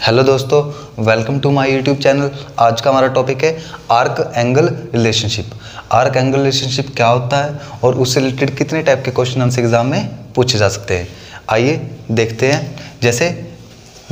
Hello दोस्तों welcome to my YouTube channel आज का हमारा टॉपिक है arc angle relationship arc angle relationship क्या होता है और उससे रिलेटेड कितने टाइप के क्वेश्चन हमसे एग्ज़ाम में पूछे जा सकते हैं। आइए देखते हैं। जैसे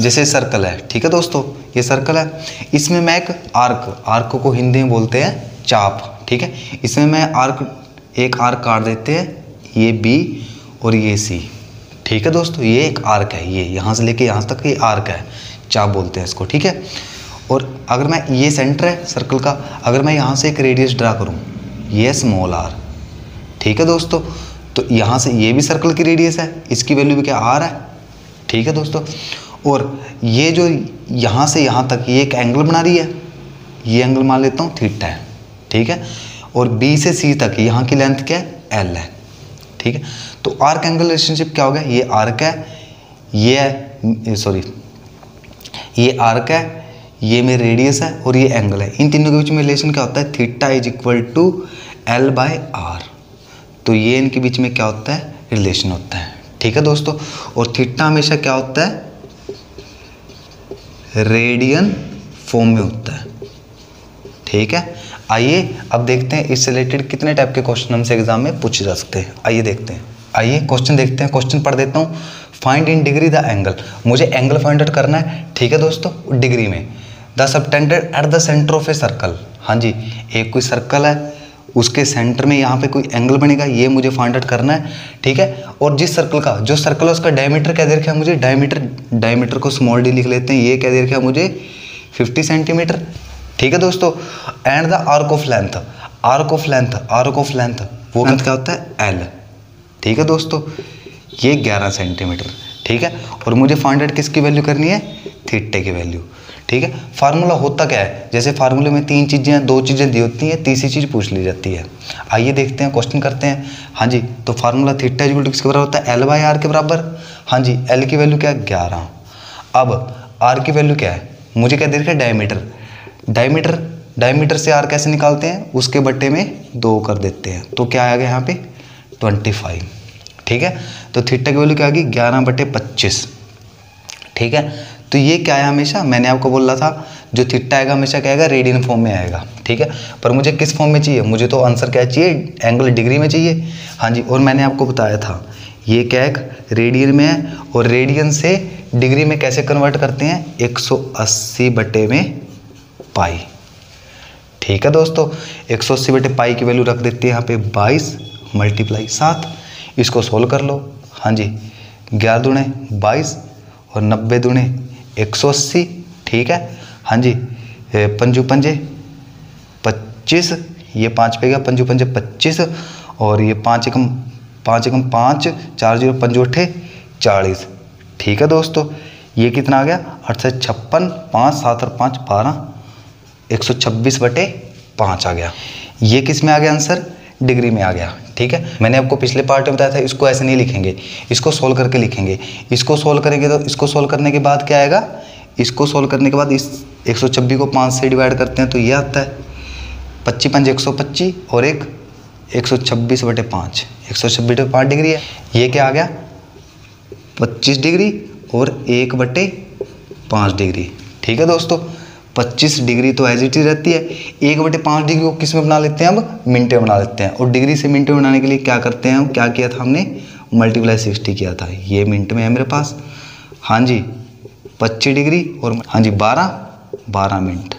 जैसे सर्कल है, ठीक है दोस्तों? ये सर्कल है। इसमें मैं एक आर्क आर्क को हिंदी में बोलते हैं चाप, ठीक है? इसमें मैं आर्क एक आर्क काट देते हैं, ये बी और ये सी ठीक है दोस्तों? ये एक आर्क है, ये यहाँ से लेके यहाँ तक ये आर्क है। चाप बोलते हैं इसको, ठीक है? और अगर मैं ये सेंटर है सर्कल का, अगर मैं यहाँ से एक रेडियस ड्रा करूँ, ये स्मॉल आर ठीक है दोस्तों? तो यहाँ से ये भी सर्कल की रेडियस है, इसकी वैल्यू भी क्या आर है? ठीक है दोस्तों? और ये जो यहाँ से यहाँ तक, ये एक एंगल बना रही है, ये एंगल मान लेता हूँ थीटा है, ठीक है? और बी से सी तक, यहाँ की लेंथ क्या है? एल है, ठीक है? तो आर्क एंगल रिलेशनशिप क्या हो गया? ये आर्क है, ये सॉरी ये आर्क है, ये मेरी रेडियस है और ये एंगल है। इन तीनों के बीच में रिलेशन क्या होता है? Theta is equal to L by R तो ये इनके बीच में क्या होता है? रिलेशन होता है। ठीक है दोस्तों? और थीटा हमेशा क्या होता है? रेडियन फॉर्म में होता है। ठीक है? आइए अब देखते हैं इससे रिलेटेड कितने टाइप के क्वेश्चन हमसे एग्ज़ाम में पूछे जा सकते हैं। आइए देखते हैं। आइए क्वेश्चन देखते हैं। क्वेश्चन पढ़ देता हूँ। Find in degree the angle मुझे एंगल फाइंड आउट करना है ठीक है दोस्तों? डिग्री में. The subtended at the centre of a circle हाँ जी एक कोई सर्कल है उसके सेंटर में यहाँ पे कोई एंगल बनेगा ये मुझे फाइंड आउट करना है ठीक है? और जिस सर्कल का जो सर्कल है उसका डायमीटर क्या दे रखा है मुझे? डायमीटर डायमीटर को स्मॉल डी लिख लेते हैं ये क्या दे रखा है मुझे? 50 सेंटीमीटर ठीक है दोस्तों? And the arc of length arc of length arc of length वो लेंथ क्या होता है? एल ठीक है दोस्तों? ये 11 सेंटीमीटर, ठीक है? और मुझे फाइंड आउट किसकी वैल्यू करनी है? थीटे की वैल्यू ठीक है? फार्मूला होता क्या है? जैसे फार्मूले में तीन चीज़ें दो चीज़ें दी होती हैं, तीसरी चीज़ पूछ ली जाती है। आइए देखते हैं क्वेश्चन करते हैं। हाँ जी तो फार्मूला थीटा टू किसके बराबर होता है? एल बाई आर के बराबर। हाँ जी एल की वैल्यू क्या है? ग्यारह। अब आर की वैल्यू क्या है? मुझे क्या दे रखा है? डायमीटर डायमीटर डायमीटर से आर कैसे निकालते हैं? उसके बट्टे में दो कर देते हैं। तो क्या आ गया यहाँ पे? ट्वेंटी फाइव ठीक है? तो थीटा की वैल्यू क्या गई? ग्यारह बटे पच्चीस। ठीक है? तो ये क्या है हमेशा? मैंने आपको बोला था, जो थीटा आएगा हमेशा क्या आएगा? रेडियन फॉर्म में आएगा। ठीक है? पर मुझे किस फॉर्म में चाहिए? मुझे तो आंसर क्या चाहिए? एंगल डिग्री में चाहिए। हाँ जी, और मैंने आपको बताया था, ये क्या एक रेडियन में है, और रेडियन से डिग्री में कैसे कन्वर्ट करते हैं? 180 बटे में पाई ठीक है दोस्तों? 180 बटे पाई की वैल्यू रख देते हैं यहाँ पे 22 मल्टीप्लाई सात, इसको सोल्व कर लो। हाँ जी, ग्यारह दुणे बाईस और नब्बे दुणे एक सौ अस्सी, ठीक है? हाँ जी पंजू पंजे पच्चीस, ये पाँच पे गया, पंजू पंजे पच्चीस और ये पाँच एकम पाँच एकम पाँच, चार ज़ीरो पंजो अठे चालीस, ठीक है दोस्तों? ये कितना आ गया? अड़सठ छप्पन, पाँच, सात और पाँच, बारह, एक सौ छब्बीस बटे पाँच आ गया। ये किसमें आ गया आंसर? डिग्री में आ गया। ठीक है? मैंने आपको पिछले पार्ट में बताया था, इसको ऐसे नहीं लिखेंगे। इसको सोल्व करके लिखेंगे। इसको सोल्व करेंगे तो इसको सोल्व करने के बाद क्या आएगा? इसको सोल्व करने के बाद इस 126 को पाँच से डिवाइड करते हैं तो ये आता है। पच्चीस पंच, एक सौ पच्चीस और एक एक सौ छब्बीस बटे पाँच। एक सौ छब्बीस बटे पाँच डिग्री है। ये क्या आ गया? पच्चीस डिग्री और एक बटे पाँच डिग्री। ठीक है दोस्तों? 25 डिग्री तो एज इट इज़ रहती है। एक बटे पाँच डिग्री को किसमें बना लेते हैं अब मिनट बना लेते हैं। और डिग्री से मिनट बनाने के लिए क्या करते हैं हम? क्या किया था हमने? मल्टीप्लाई सिक्सटी किया था। ये मिनट में है मेरे पास। हाँ जी, पच्चीस डिग्री और हाँ जी, बारह बारह मिनट।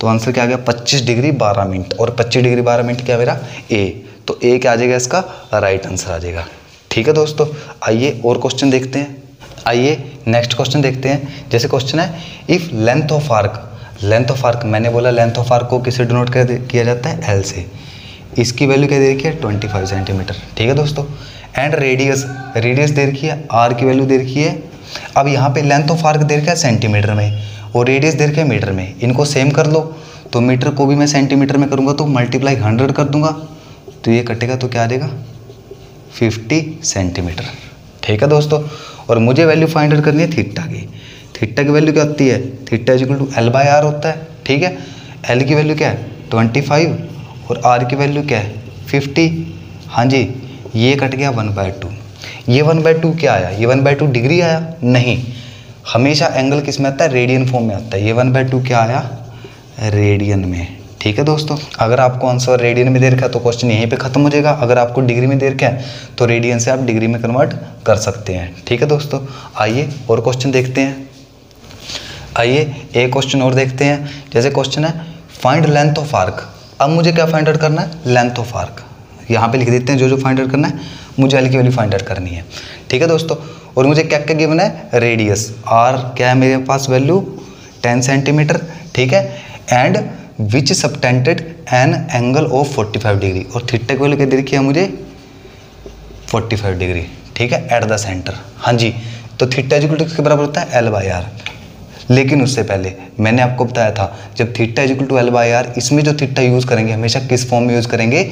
तो आंसर क्या आ गया? पच्चीस डिग्री, बारह मिनट। और पच्चीस डिग्री, बारह मिनट क्या मेरा? ए तो ए क्या आ जाएगा इसका? राइट आंसर आ जाएगा। ठीक है दोस्तों, आइए और क्वेश्चन देखते हैं। आइए नेक्स्ट क्वेश्चन देखते हैं। जैसे क्वेश्चन है if length of arc length of arc मैंने बोला लेंथ ऑफ़ आर्क को किसे डिनोट कर किया जाता है एल से। इसकी वैल्यू क्या दे रखी है? ट्वेंटी फाइव सेंटीमीटर ठीक है दोस्तों? एंड रेडियस रेडियस दे रखी है आर की वैल्यू दे रखी है। अब यहाँ पे लेंथ ऑफ़ आर्क दे रखा है सेंटीमीटर में, और रेडियस दे रखा मीटर में। इनको सेम कर लो। तो मीटर को भी मैं सेंटीमीटर में करूँगा तो मल्टीप्लाई हंड्रेड कर दूँगा। तो ये कटेगा तो क्या आ जाएगा? फिफ्टी सेंटीमीटर ठीक है दोस्तों? और मुझे वैल्यू फाइंड आउट करनी है थीटा की। थीटा की वैल्यू क्या होती है? Theta is equal to L by R होता है, ठीक है? एल की वैल्यू क्या है? ट्वेंटी फाइव और आर की वैल्यू क्या है? फिफ्टी हाँ जी, ये कट गया वन बाय टू ये वन बाय टू क्या आया? ये वन बाय टू डिग्री आया? नहीं। हमेशा एंगल किसमें आता है? रेडियन फॉर्म में आता है। ये वन बाई टू क्या आया? रेडियन में। ठीक है दोस्तों? अगर आपको आंसर रेडियन में दे रखा है तो क्वेश्चन यहीं पे खत्म हो जाएगा। अगर आपको डिग्री में दे रखा है तो रेडियन से आप डिग्री में कन्वर्ट कर सकते हैं। ठीक है दोस्तों? आइए और क्वेश्चन देखते हैं। आइए एक क्वेश्चन और देखते हैं। जैसे क्वेश्चन है फाइंड लेंथ ऑफ़ आर्क अब मुझे क्या फाइंड आउट करना है? लेंथ ऑफ़ आर्क यहाँ पे लिख देते हैं जो जो फाइंड आउट करना है, मुझे एल की वैल्यू फाइंड आउट करनी है। ठीक है दोस्तों? और मुझे क्या क्या गिवन है? रेडियस आर क्या है मेरे पास वैल्यू टेन सेंटीमीटर ठीक है? And which subtended an angle of 45 degree और थीटा की वैल्यू क्या है मुझे। 45 डिग्री ठीक है? एट द सेंटर हाँ जी। तो थीटा टू किसके बराबर होता है? एल बाई आर लेकिन उससे पहले मैंने आपको बताया था, जब theta is equal to L by R इसमें जो थीटा यूज़ करेंगे, हमेशा किस फॉर्म में यूज़ करेंगे?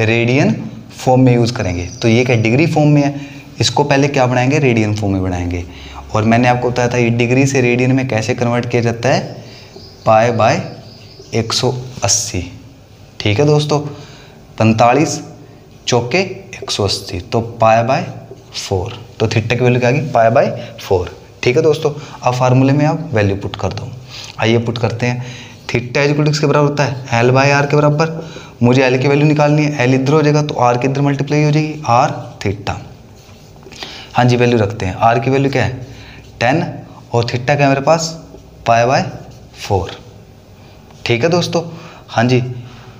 रेडियन फॉर्म में यूज़ करेंगे। तो ये क्या डिग्री फॉर्म में है। इसको पहले क्या बनाएँगे? रेडियन फॉर्म में बनाएँगे। और मैंने आपको बताया था, ये डिग्री से रेडियन में कैसे कन्वर्ट किया जाता है? पाए बाय 180 ठीक है दोस्तों? पैंतालीस चौके 180 तो पाए बाय फोर तो थीटा की वैल्यू क्या आ गई? पाए बाय फोर ठीक है दोस्तों? अब फार्मूले में आप वैल्यू पुट कर दो। आइए पुट करते हैं। थीटा इज़ के बराबर होता है? एल बाय आर के बराबर। मुझे एल की वैल्यू निकालनी है। एल इधर हो जाएगा तो आर के इधर मल्टीप्लाई हो जाएगी। आर थीटा हाँ जी वैल्यू रखते हैं। आर की वैल्यू क्या है? टेन और थीटा क्या है मेरे पास? पाए बाय फोर ठीक है दोस्तों? हाँ जी,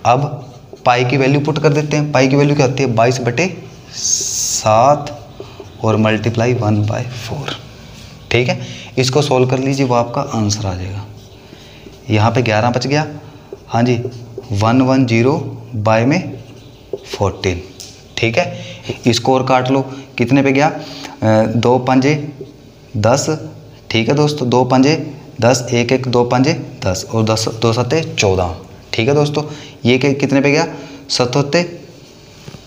अब पाई की वैल्यू पुट कर देते हैं। पाई की वैल्यू क्या होती है? बाईस बटे सात और मल्टीप्लाई वन बाय फोर ठीक है? इसको सोल्व कर लीजिए, वो आपका आंसर आ जाएगा। यहाँ पे ग्यारह बच गया। हाँ जी वन वन ज़ीरो बाय में फोर्टीन ठीक है? इसको और काट लो। कितने पे गया? दो पंजे दस। ठीक है दोस्तों? दो पंजे दस। एक एक, दो पंजे दस। और दस, दो सत्ते, चौदह। ठीक है दोस्तों? ये के कितने पे गया? सतोते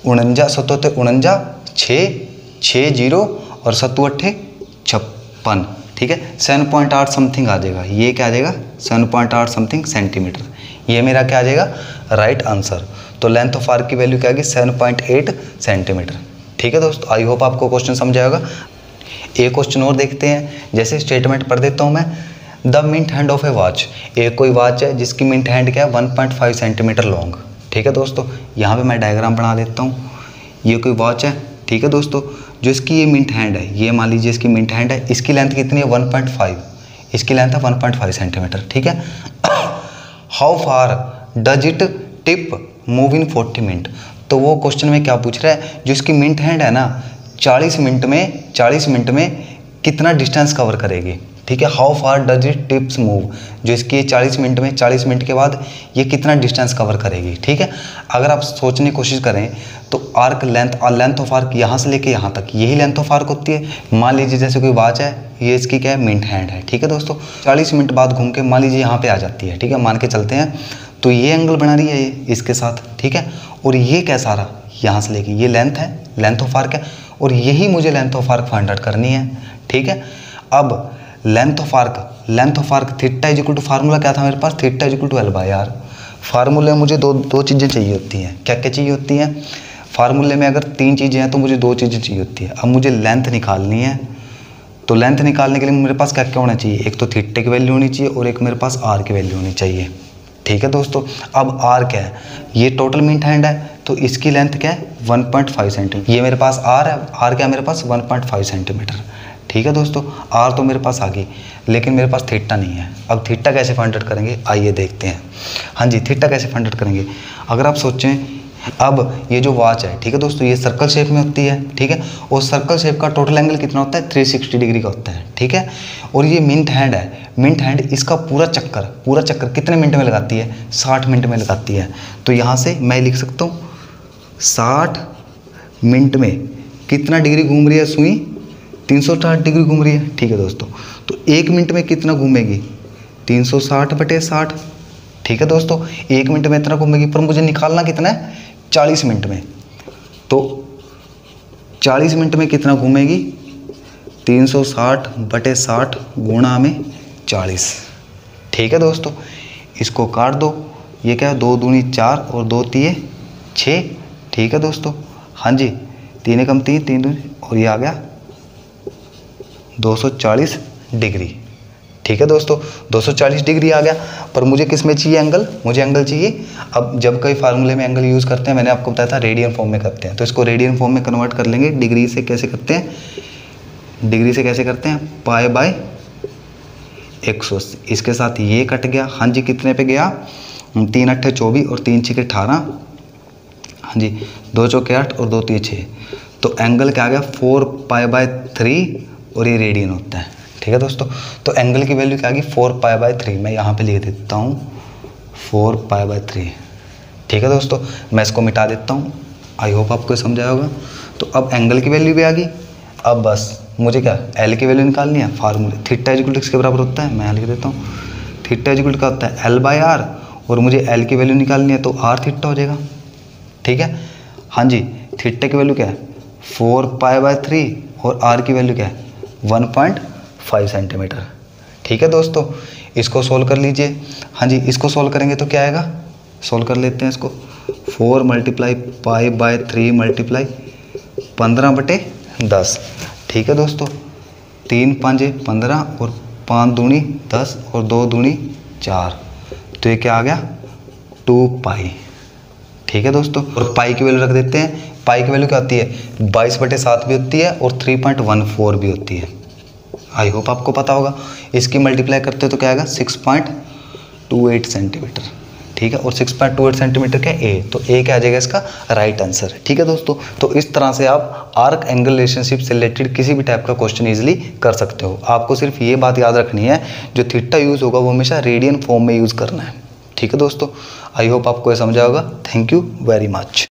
उनंजा सतोते उनंजा छः छः ज़ीरो और सत्तू अट्ठे छप्पन। ठीक है? सेवन पॉइंट आठ समथिंग आ जाएगा। ये क्या आ जाएगा? सेवन पॉइंट आठ समथिंग सेंटीमीटर ये मेरा क्या आ जाएगा? राइट आंसर तो लेंथ ऑफ़ आर्क की वैल्यू क्या आएगी सेवन पॉइंट एट सेंटीमीटर ठीक है दोस्तों? आई होप आपको क्वेश्चन समझ आएगा एक क्वेश्चन और देखते हैं। जैसे स्टेटमेंट पढ़ देता हूँ मैं। The minute hand of a watch एक कोई वॉच है जिसकी मिंट हैंड क्या है? One point five centimetre long ठीक है दोस्तों? यहाँ पे मैं डायग्राम बना देता हूँ। ये कोई वॉच है? ठीक है दोस्तों? जो इसकी ये मिंट हैंड है, ये मान लीजिए इसकी मिंट हैंड है, इसकी लेंथ कितनी है? वन पॉइंट फाइव इसकी लेंथ है वन पॉइंट फाइव सेंटीमीटर ठीक है? How far does it tip move in forty minute तो वो क्वेश्चन में क्या पूछ रहा है? जो इसकी मिंट हैंड है ना, चालीस मिनट में, चालीस मिनट में कितना डिस्टेंस कवर करेगी? ठीक है how far does it tips move जो इसकी चालीस मिनट में, चालीस मिनट के बाद ये कितना डिस्टेंस कवर करेगी, ठीक है? अगर आप सोचने की कोशिश करें तो आर्क लेंथ और लेंथ ऑफ़ आर्क यहाँ से लेके यहाँ तक, यही लेंथ ऑफ़ आर्क होती है। मान लीजिए जैसे कोई वाच है, ये इसकी क्या है मिनट हैंड है, ठीक है दोस्तों? चालीस मिनट बाद घूम के, मान लीजिए यहाँ पे आ जाती है, ठीक है? मान के चलते हैं तो ये एंगल बना रही है ये, इसके साथ, ठीक है? और ये क्या सारा यहाँ से लेके, ये लेंथ है लेंथ ऑफ़ आर्क है, और यही मुझे length of arc find out करनी है, ठीक है? अब length of arc length of arc theta is equal to formula क्या था मेरे पास? Theta is equal to L by R फार्मूले में मुझे दो दो चीज़ें चाहिए होती हैं। क्या क्या चाहिए होती हैं? फार्मूले में अगर तीन चीज़ें हैं तो मुझे दो चीज़ें चाहिए होती है। अब मुझे लेंथ निकालनी है। तो लेंथ निकालने के लिए मेरे पास क्या क्या होना चाहिए? एक तो थीटे की वैल्यू होनी चाहिए और एक मेरे पास आर की वैल्यू होनी चाहिए। ठीक है दोस्तों? अब आर क्या है? ये टोटल मिनट हैंड है तो इसकी लेंथ क्या है? 1.5 सेंटीमीटर ये मेरे पास आर है। आर क्या है मेरे पास? 1.5 सेंटीमीटर ठीक है दोस्तों? आर तो मेरे पास आ गई, लेकिन मेरे पास थीटा नहीं है। अब थीटा कैसे फाइंड करेंगे? आइए देखते हैं। हाँ जी थीटा कैसे फाइंड करेंगे? अगर आप सोचें, अब ये जो वॉच है, ठीक है दोस्तों, ये सर्कल शेप में होती है, ठीक है? और सर्कल शेप का टोटल एंगल कितना होता है? 360 डिग्री का होता है, ठीक है? और ये मिनट हैंड है। मिनट हैंड इसका पूरा चक्कर पूरा चक्कर कितने मिनट में लगाती है? साठ मिनट में लगाती है। तो यहाँ से मैं लिख सकता हूँ, साठ मिनट में कितना डिग्री घूम रही है सुई? तीन सौ साठ डिग्री घूम रही है। ठीक है दोस्तों तो एक मिनट में कितना घूमेगी? तीन सौ साठ बटे साठ। ठीक है दोस्तों, एक मिनट में इतना घूमेगी, पर मुझे निकालना कितना है? चालीस मिनट में। तो चालीस मिनट में कितना घूमेगी? तीन सौ साठ बटे साठ गुणा में चालीस। ठीक है दोस्तों, इसको काट दो। ये क्या है? दो दूनी चार और दो तीय छः। ठीक है दोस्तों हाँ जी, तीन कम तीन तीन दूनी, और ये आ गया 240 डिग्री। ठीक है दोस्तों? 240 डिग्री आ गया। पर मुझे किसमें चाहिए एंगल मुझे एंगल चाहिए। अब जब कई फार्मूले में एंगल यूज़ करते हैं, मैंने आपको बताया था रेडियन फॉर्म में करते हैं। तो इसको रेडियन फॉर्म में कन्वर्ट कर लेंगे। डिग्री से कैसे करते हैं? डिग्री से कैसे करते हैं? पाए बाय एक सौ अस्सी। इसके साथ ये कट गया। हाँ जी, कितने पे गया? तीन अट्ठे चौबीस और तीन छः अठारह। हाँ जी, दो चौके आठ और दो तीन छः तो एंगल क्या आ गया? फोर पाए बाय थ्री और ये रेडियन होता है। ठीक है दोस्तों? तो एंगल की वैल्यू क्या आ गई? फोर पाई बाय थ्री मैं यहाँ पे लिख देता हूँ। फोर पाई बाय थ्री ठीक है दोस्तों? मैं इसको मिटा देता हूँ। आई होप आपको समझाया होगा। तो अब एंगल की वैल्यू भी आ गई। अब बस, मुझे क्या? एल की वैल्यू निकालनी है? फार्मूले थीटा इजिकल के बराबर होता है। मैं लिख देता हूँ। थीटा इजिकल का होता है? एल बाई आर और मुझे एल की वैल्यू निकालनी है तो आर थीटा हो जाएगा। ठीक है? हाँ जी थीटा की वैल्यू क्या है? फोर पाई बाय थ्री और आर की वैल्यू क्या है? One point five centimetre. ठीक है दोस्तों? इसको सोल्व कर लीजिए। हाँ जी, इसको सोल्व करेंगे तो क्या आएगा? सोल्व कर लेते हैं इसको। Four multiply pi by three multiply पंद्रह बटे दस। ठीक है दोस्तों? तीन पाँच पंद्रह और पाँच दूनी दस और दो दूनी चार। तो ये क्या आ गया? Two pi. ठीक है दोस्तों? और पाई की वैल्यू रख देते हैं। पाई की वैल्यू क्या होती है? बाईस बटे सात भी होती है और थ्री पॉइंट वन फोर भी होती है। आई होप आपको पता होगा। इसकी मल्टीप्लाई करते हो तो क्या आएगा? Six point two eight centimetre ठीक है? और six point two eight centimetre का ए तो ए क्या आ जाएगा इसका? राइट आंसर ठीक है दोस्तों? तो इस तरह से आप आर्क एंगल रिलेशनशिप से रिलेटेड किसी भी टाइप का क्वेश्चन इजीली कर सकते हो। आपको सिर्फ़ ये बात याद रखनी है, जो थीटा यूज़ होगा वो हमेशा रेडियन फॉर्म में यूज़ करना है। ठीक है दोस्तों? आई होप आपको यह समझा होगा। Thank you very much